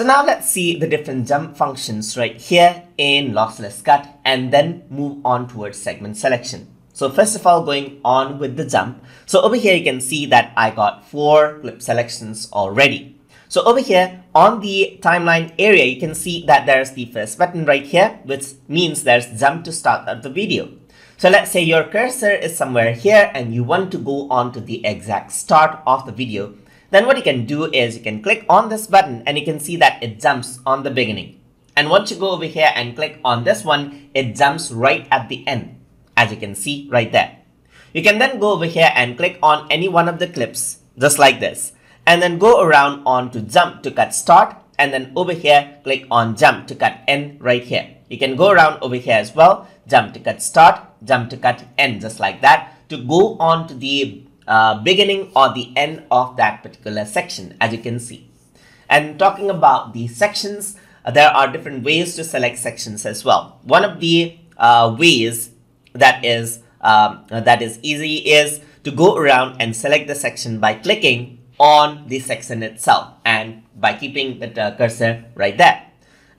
So now let's see the different jump functions right here in lossless cut and then move on towards segment selection. So first of all, going on with the jump. So over here, you can see that I got four clip selections already. So over here on the timeline area, you can see that there's the first button right here, which means there's jump to start of the video. So let's say your cursor is somewhere here and you want to go on to the exact start of the video. Then what you can do is you can click on this button and you can see that it jumps on the beginning. And once you go over here and click on this one, it jumps right at the end, as you can see right there. You can then go over here and click on any one of the clips, just like this and then go around on to jump to cut start and then over here click on jump to cut end right here. You can go around over here as well, jump to cut start, jump to cut end just like that to go on to the uh, beginning or the end of that particular section as you can see. And talking about the sections, uh, there are different ways to select sections as well. One of the uh, ways that is um, that is easy is to go around and select the section by clicking on the section itself and by keeping the uh, cursor right there.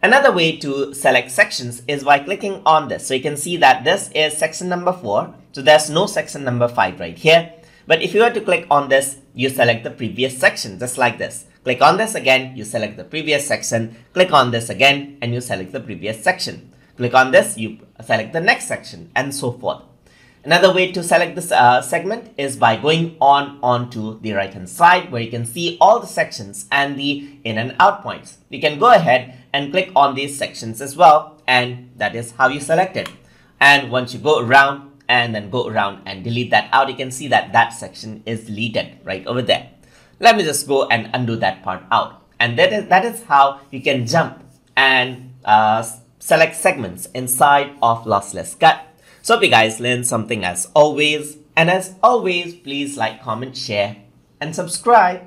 Another way to select sections is by clicking on this. So you can see that this is section number 4. So there's no section number 5 right here. But if you were to click on this, you select the previous section just like this. Click on this again, you select the previous section. Click on this again and you select the previous section. Click on this, you select the next section and so forth. Another way to select this uh, segment is by going on onto the right hand side where you can see all the sections and the in and out points. You can go ahead and click on these sections as well and that is how you select it. And once you go around and then go around and delete that out, you can see that that section is deleted right over there. Let me just go and undo that part out. And that is, that is how you can jump and uh, select segments inside of lossless cut so hope you guys learned something as always. And as always, please like, comment, share, and subscribe.